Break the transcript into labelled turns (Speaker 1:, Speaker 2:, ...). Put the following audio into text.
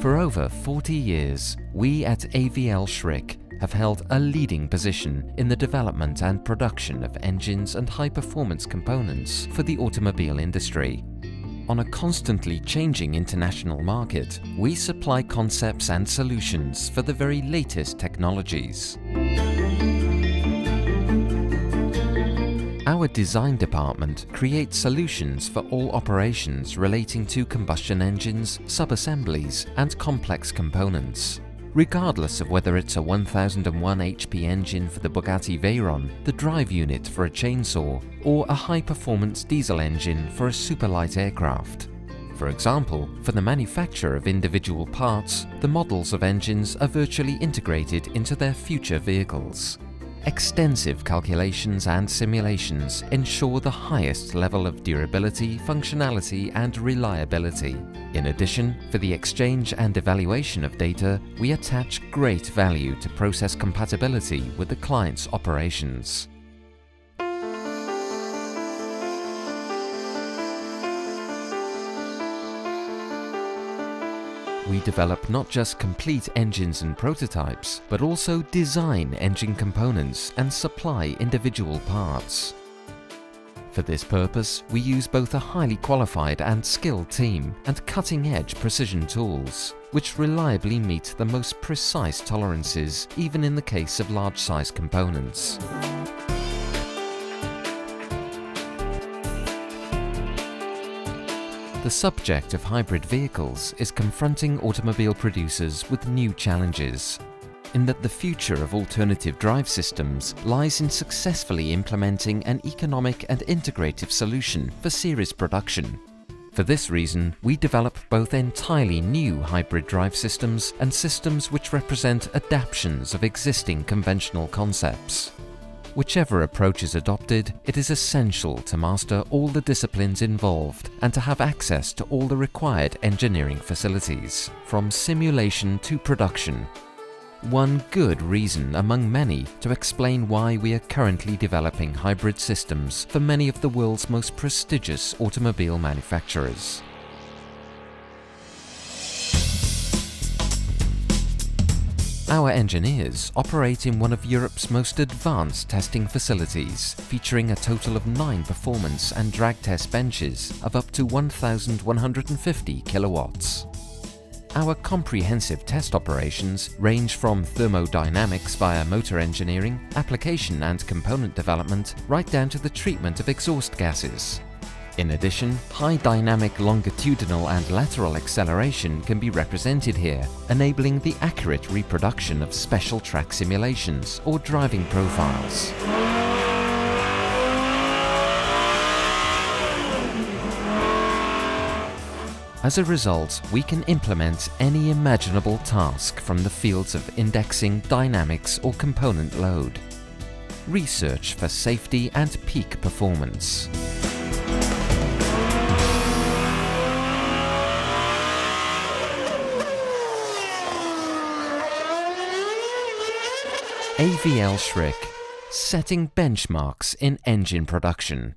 Speaker 1: For over 40 years, we at AVL Schrick have held a leading position in the development and production of engines and high-performance components for the automobile industry. On a constantly changing international market, we supply concepts and solutions for the very latest technologies. Our design department creates solutions for all operations relating to combustion engines, sub-assemblies and complex components. Regardless of whether it's a 1001 HP engine for the Bugatti Veyron, the drive unit for a chainsaw, or a high-performance diesel engine for a superlight aircraft. For example, for the manufacture of individual parts, the models of engines are virtually integrated into their future vehicles. Extensive calculations and simulations ensure the highest level of durability, functionality and reliability. In addition, for the exchange and evaluation of data, we attach great value to process compatibility with the client's operations. We develop not just complete engines and prototypes, but also design engine components and supply individual parts. For this purpose, we use both a highly qualified and skilled team and cutting-edge precision tools, which reliably meet the most precise tolerances even in the case of large-size components. The subject of hybrid vehicles is confronting automobile producers with new challenges, in that the future of alternative drive systems lies in successfully implementing an economic and integrative solution for series production. For this reason, we develop both entirely new hybrid drive systems and systems which represent adaptations of existing conventional concepts. Whichever approach is adopted, it is essential to master all the disciplines involved and to have access to all the required engineering facilities, from simulation to production. One good reason among many to explain why we are currently developing hybrid systems for many of the world's most prestigious automobile manufacturers. Our engineers operate in one of Europe's most advanced testing facilities, featuring a total of nine performance and drag test benches of up to 1,150 kilowatts. Our comprehensive test operations range from thermodynamics via motor engineering, application and component development, right down to the treatment of exhaust gases. In addition, high dynamic longitudinal and lateral acceleration can be represented here, enabling the accurate reproduction of special track simulations or driving profiles. As a result, we can implement any imaginable task from the fields of indexing, dynamics or component load. Research for safety and peak performance. AVL Schrick, setting benchmarks in engine production.